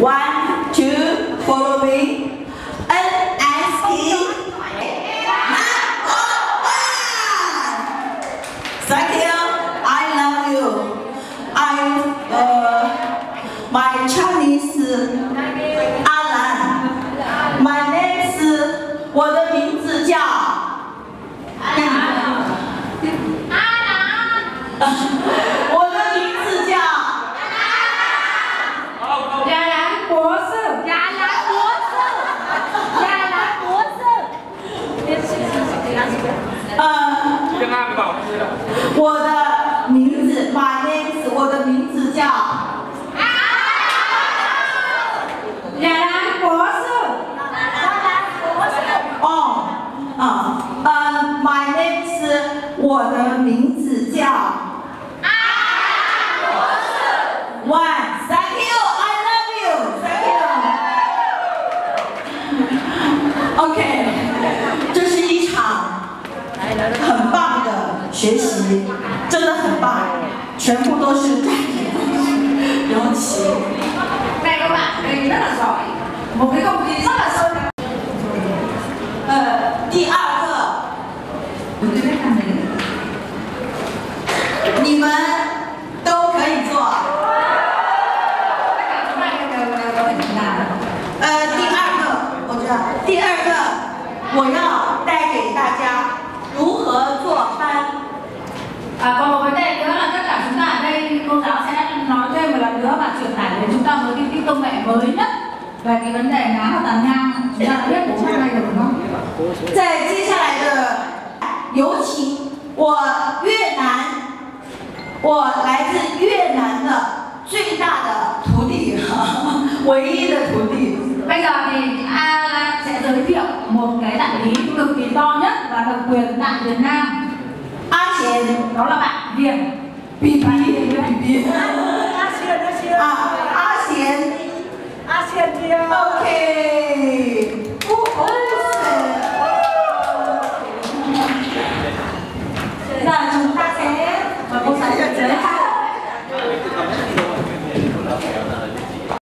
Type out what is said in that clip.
One, two, follow me. I love you. I, uh, my Chinese 全部都是站着的然个碗可以这么我们都可以这么说呃第二个我看你们都可以做呃第二个我知道第二个我要 công nghệ mới nhất về cái vấn đề ngáo và tàn nhang chúng ta đã biết từ trước đây rồi đúng không? 在接下来的，有请我越南，我来自越南的最大的徒弟，唯一的徒弟。 Bây giờ thì A Lan sẽ giới thiệu một cái đại lý cực kỳ to nhất và độc quyền tại Việt Nam 阿贤， đó là bạn Hiền 比比比比，阿仙阿仙 Okay. Oh. oh.